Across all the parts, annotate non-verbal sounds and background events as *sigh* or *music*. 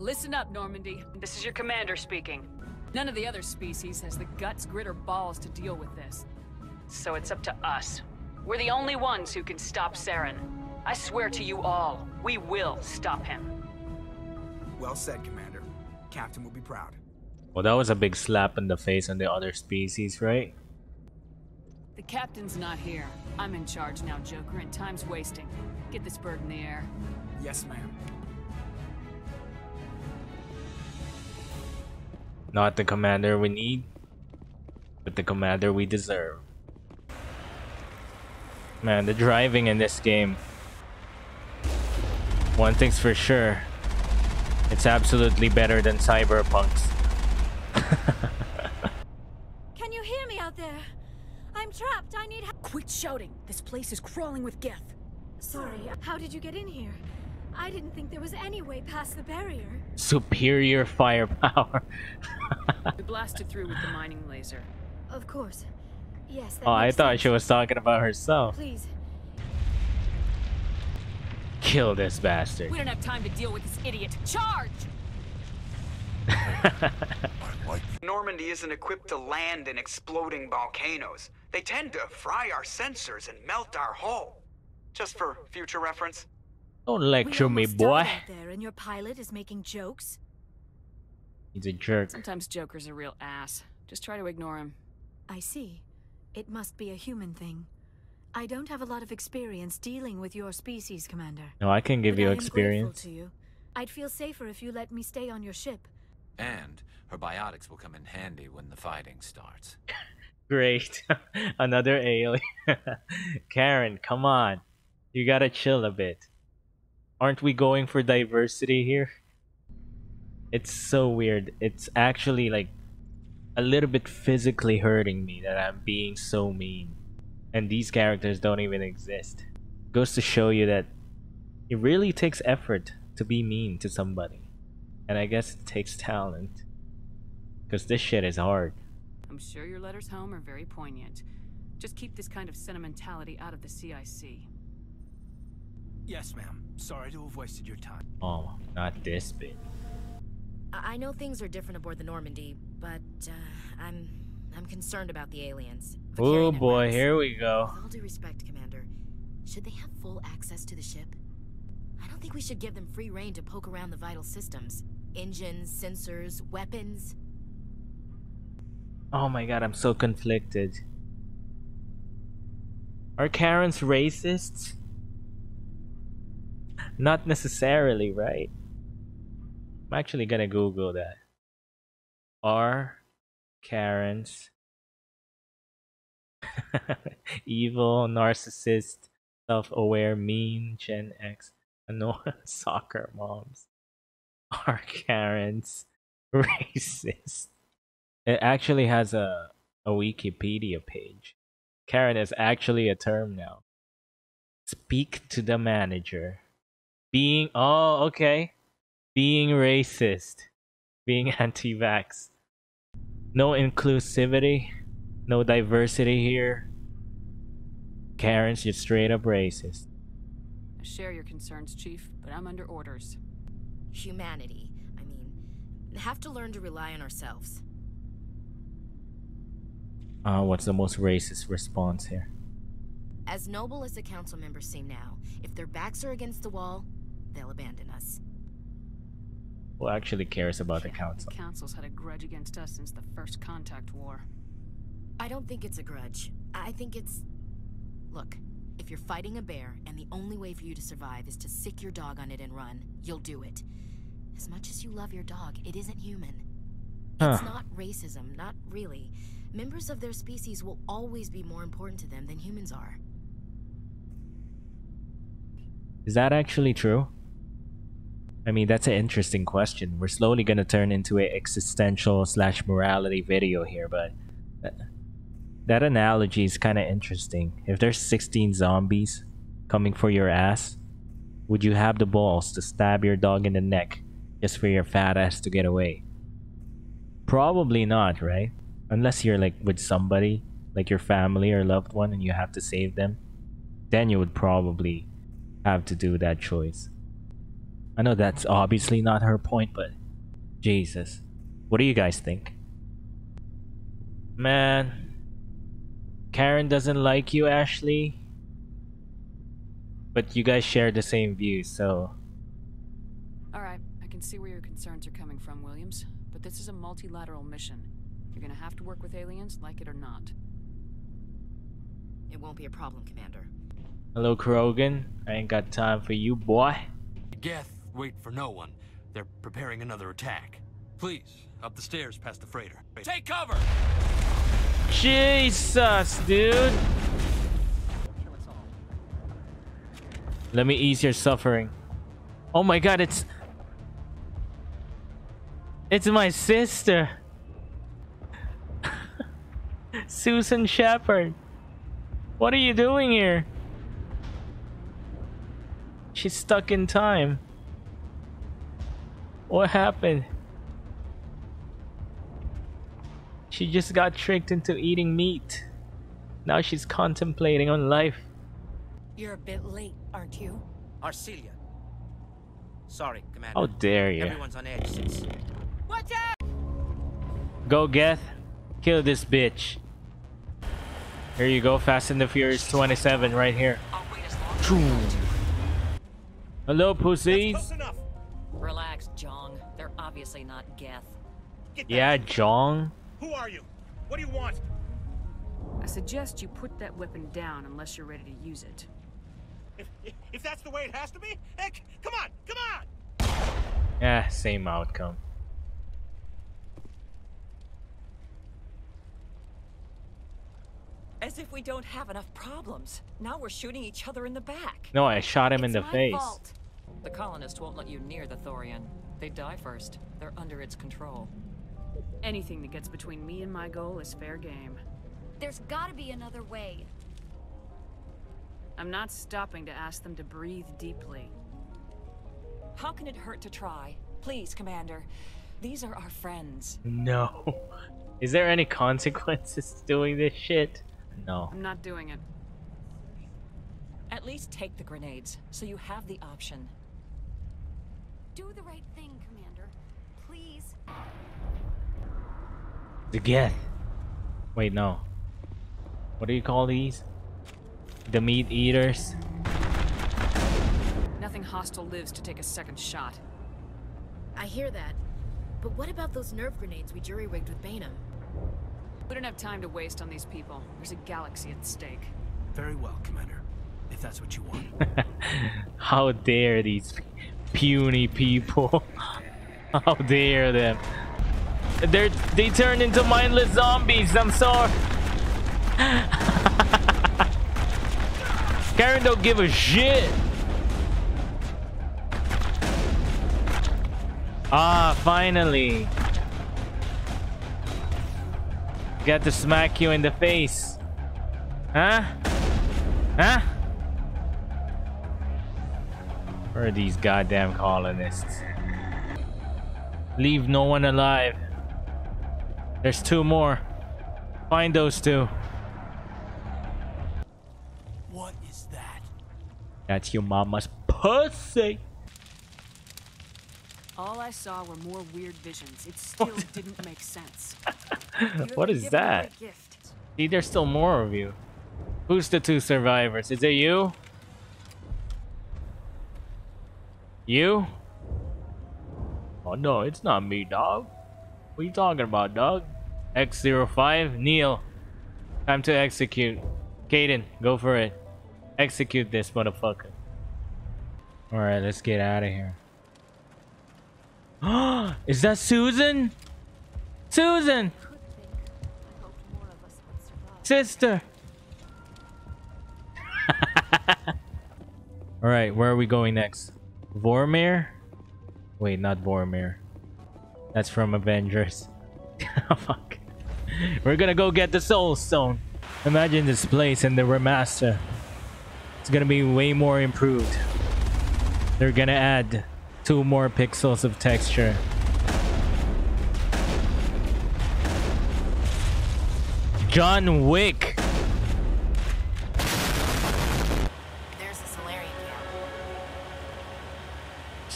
Listen up, Normandy. This is your commander speaking. None of the other species has the guts, grit, or balls to deal with this. So it's up to us. We're the only ones who can stop Saren. I swear to you all, we will stop him. Well said, Commander. Captain will be proud. Well, that was a big slap in the face on the other species, right? The captain's not here. I'm in charge now, Joker, and time's wasting. Get this bird in the air. Yes, ma'am. Not the commander we need, but the commander we deserve. Man, the driving in this game. One thing's for sure. It's absolutely better than Cyberpunk's. *laughs* Can you hear me out there? I'm trapped. I need help. Quit shouting! This place is crawling with Geth. Sorry, how did you get in here? I didn't think there was any way past the barrier. Superior firepower. *laughs* we blasted through with the mining laser. Of course. Yes, Oh, I thought sense. she was talking about herself. Please. Kill this bastard. We don't have time to deal with this idiot. Charge! *laughs* Normandy isn't equipped to land in exploding volcanoes. They tend to fry our sensors and melt our hull. Just for future reference. Don't lecture me, boy. There and your pilot is making jokes. He's a jerk. Sometimes Joker's a real ass. Just try to ignore him. I see. It must be a human thing. I don't have a lot of experience dealing with your species, Commander. No, I can give but you I experience. To you. I'd feel safer if you let me stay on your ship. And her biotics will come in handy when the fighting starts. *laughs* Great. *laughs* Another alien. *laughs* Karen, come on. You gotta chill a bit. Aren't we going for diversity here? It's so weird. It's actually like a little bit physically hurting me that I'm being so mean. And these characters don't even exist. Goes to show you that it really takes effort to be mean to somebody. And I guess it takes talent. Because this shit is hard. I'm sure your letters home are very poignant. Just keep this kind of sentimentality out of the CIC. Yes, ma'am. Sorry to have wasted your time. Oh, not this bit. I know things are different aboard the Normandy, but uh, I'm I'm concerned about the aliens. Oh boy, here we go. With all due respect, Commander, should they have full access to the ship? I don't think we should give them free reign to poke around the vital systems. Engines, sensors, weapons. Oh my god, I'm so conflicted. Are Karens racists? Not necessarily, right? I'm actually gonna Google that. Are Karens *laughs* evil, narcissist, self-aware, mean, Gen X, annoying *laughs* soccer moms? Are Karens *laughs* racist? It actually has a a Wikipedia page. Karen is actually a term now. Speak to the manager. Being oh okay being racist, being *laughs* anti vax. No inclusivity, no diversity here. Karen's just straight up racist. I share your concerns, Chief, but I'm under orders. Humanity. I mean, have to learn to rely on ourselves. Uh, what's the most racist response here? As noble as the council members seem now, if their backs are against the wall, they'll abandon us. Who actually cares about the council? The council's had a grudge against us since the first contact war. I don't think it's a grudge. I think it's... Look, if you're fighting a bear and the only way for you to survive is to sick your dog on it and run, you'll do it. As much as you love your dog, it isn't human. Huh. It's not racism, not really. Members of their species will always be more important to them than humans are. Is that actually true? I mean, that's an interesting question. We're slowly gonna turn into an existential slash morality video here, but uh, that analogy is kind of interesting. If there's 16 zombies coming for your ass, would you have the balls to stab your dog in the neck just for your fat ass to get away? Probably not, right? Unless you're like with somebody, like your family or loved one, and you have to save them, then you would probably have to do that choice. I know that's obviously not her point, but Jesus. What do you guys think? Man, Karen doesn't like you, Ashley. But you guys share the same views, so Alright, I can see where your concerns are coming from, Williams. But this is a multilateral mission. You're gonna have to work with aliens, like it or not. It won't be a problem, Commander. hello Krogan. I ain't got time for you, boy. Geth, wait for no one. They're preparing another attack. Please, up the stairs past the freighter. Take cover! Jesus, dude. Let me ease your suffering. Oh my god, it's It's my sister. *laughs* Susan Shepard. What are you doing here? She's stuck in time. What happened? She just got tricked into eating meat. Now she's contemplating on life. You're a bit late, aren't you? Arcelia. Sorry, Commander. How dare you? Everyone's on edge since. Watch out! Go, Geth. Kill this bitch. Here you go, Fast and the Furious 27 right here. I'll wait as long as Hello, pussies. Close enough. Relax, Jeong. They're obviously not Geth. Get. Yeah, Jeong. Who are you? What do you want? I suggest you put that weapon down unless you're ready to use it. If, if, if that's the way it has to be, heck, come on, come on! Yeah, same outcome. As if we don't have enough problems. Now we're shooting each other in the back. No, I shot him in the my face. fault. The colonists won't let you near the Thorian. They die first. They're under its control. Anything that gets between me and my goal is fair game. There's gotta be another way. I'm not stopping to ask them to breathe deeply. How can it hurt to try? Please, Commander. These are our friends. No. *laughs* Is there any consequences to doing this shit? No. I'm not doing it. At least take the grenades, so you have the option. Do the right thing, Commander. Please. The Geth. Wait, no. What do you call these? The meat eaters? Nothing hostile lives to take a second shot. I hear that. But what about those nerve grenades we jury-rigged with Baynham? We don't have time to waste on these people. There's a galaxy at stake. Very well, Commander. If that's what you want. *laughs* How dare these puny people? *laughs* How dare them? They're they turn into mindless zombies. I'm sorry. *laughs* Karen don't give a shit. Ah, finally. Got to smack you in the face. Huh? Huh? Where are these goddamn colonists? Leave no one alive. There's two more. Find those two. what is that? That's your mama's pussy. All I saw were more weird visions. It *laughs* still didn't make sense. *laughs* what is that? See, there's still more of you. Who's the two survivors? Is it you? You? Oh no, it's not me, dog. What are you talking about, dog? X05? Neil. Time to execute. Kaidan, go for it. Execute this motherfucker. Alright, let's get out of here. *gasps* Is that Susan? Susan! Could think. I hoped more of us would survive. Sister! *laughs* Alright, where are we going next? Vormir? Wait, not Vormir. That's from Avengers. *laughs* Fuck. We're gonna go get the Soul Stone. Imagine this place in the remaster. It's gonna be way more improved. They're gonna add two more pixels of texture. John Wick.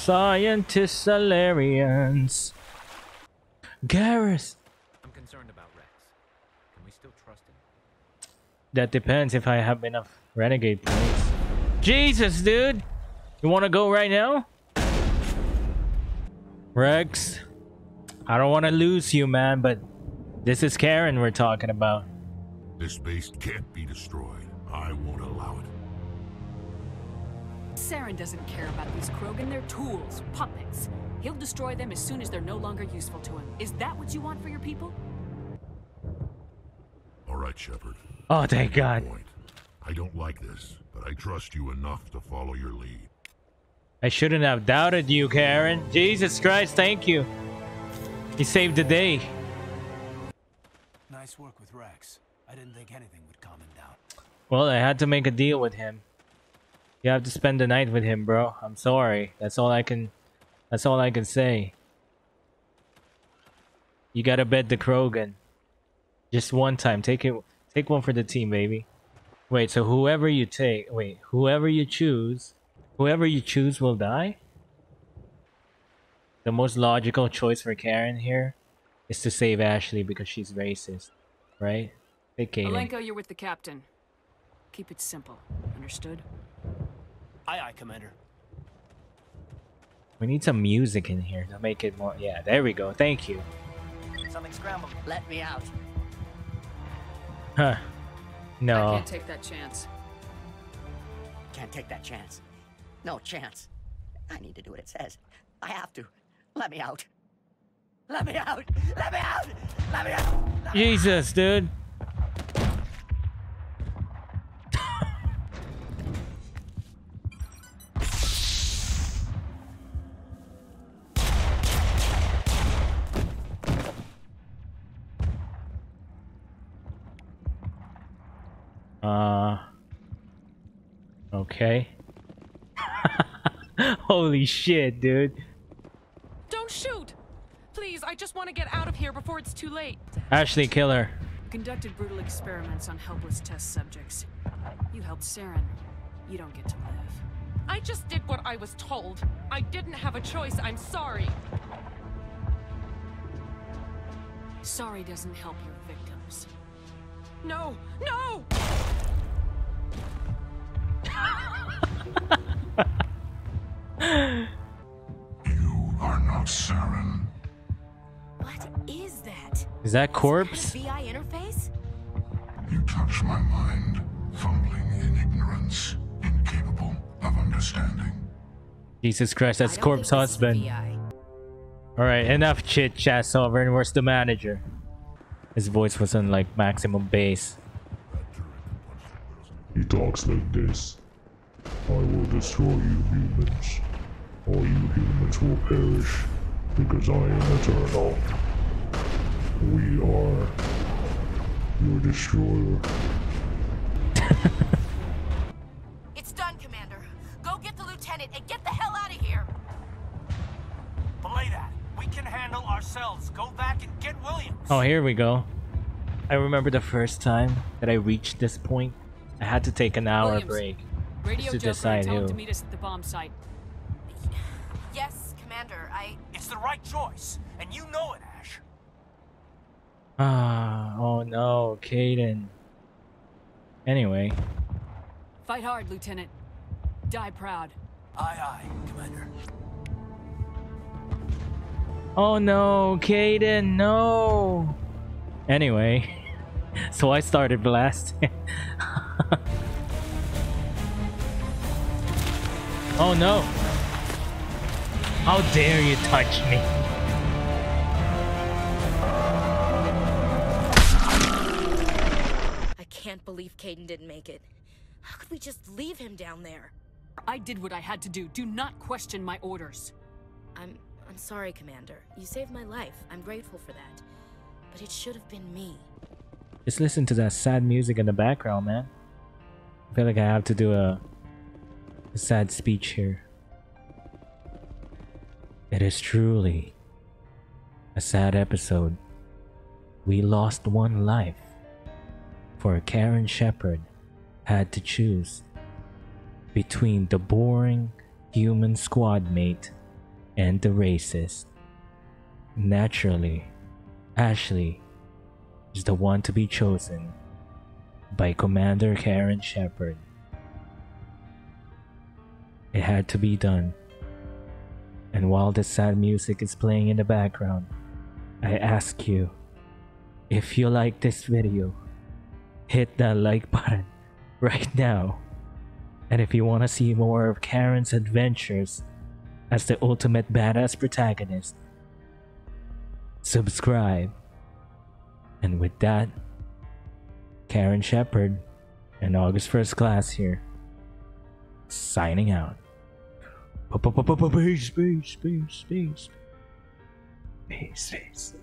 There's the Salarian camp. Scientist Salarians. Garrus. I'm concerned about Rex. Can we still trust him? That depends if I have enough renegade points. Jesus, dude! You wanna go right now? Rex, I don't wanna lose you, man, but this is Karen we're talking about. This base can't be destroyed. I won't allow it. Saren doesn't care about these Krogan. They're tools, puppets. He'll destroy them as soon as they're no longer useful to him. Is that what you want for your people? All right, Shepard. Oh, thank God. Point. I don't like this, but I trust you enough to follow your lead. I shouldn't have doubted you, Karen. Jesus Christ, thank you. You saved the day. Nice work with Rex. I didn't think anything would calm him down. Well, I had to make a deal with him. You have to spend the night with him, bro. I'm sorry. That's all I can that's all I can say. You gotta bet the Krogan. Just one time. Take it take one for the team, baby. Wait, so whoever you take wait, whoever you choose whoever you choose will die? The most logical choice for Karen here is to save Ashley because she's racist. Right? Take Kaidan. Alenko, you're with the captain. Keep it simple. Understood? Aye aye, Commander. We need some music in here to make it more. Yeah, there we go. Thank you. Something scrambled. Let me out. Huh. No. I can't take that chance. Can't take that chance. No chance. I need to do what it says. I have to. Let me out. Let me out. Let me out. Let me out. Jesus, dude. Uh. Okay. *laughs* Holy shit, dude. Don't shoot! Please, I just want to get out of here before it's too late. Ashley, kill her. Conducted brutal experiments on helpless test subjects. You helped Saren. You don't get to live. I just did what I was told. I didn't have a choice. I'm sorry. Sorry doesn't help your victims. No! No! You are not Saren. What is that? Is that corpse? VI interface? You touch my mind, fumbling in ignorance, incapable of understanding. Jesus Christ, that's corpse husband. Alright, enough chit chat, Sovereign. Where's the manager? His voice was on like maximum bass. He talks like this. I will destroy you humans. All you humans will perish because I am eternal. We are your destroyer. *laughs* It's done, Commander. Go get the lieutenant and get the hell out of here. Belay that. We can handle ourselves. Go back and get Williams. Oh, here we go. I remember the first time that I reached this point. I had to take an hour Williams, break Radio to Joker and decide who. to meet us at the bomb site. Yes, Commander. I. It's the right choice, and you know it, Ash. Ah, oh no, Kaidan. Anyway, Fight hard, Lieutenant. Die proud. Aye aye, Commander. oh no, Kaidan, no. Anyway, *laughs* so I started blasting. *laughs* oh no. How dare you touch me? I can't believe Kaidan didn't make it. How could we just leave him down there? I did what I had to do. Do not question my orders. I'm. I'm sorry, Commander. You saved my life. I'm grateful for that. But it should have been me. Just listen to that sad music in the background, man. I feel like I have to do a, a sad speech here. It is truly a sad episode. We lost one life, for Karen Shepard had to choose between the boring human squad mate and the racist. Naturally, Ashley is the one to be chosen by Commander Karen Shepard. It had to be done. And while the sad music is playing in the background, I ask you if you like this video, hit that like button *laughs* right now. And if you want to see more of Karen's adventures as the ultimate badass protagonist, subscribe. And with that, Karen Shepard and August First Class here, signing out. Peace, peace, peace, peace. Peace, peace.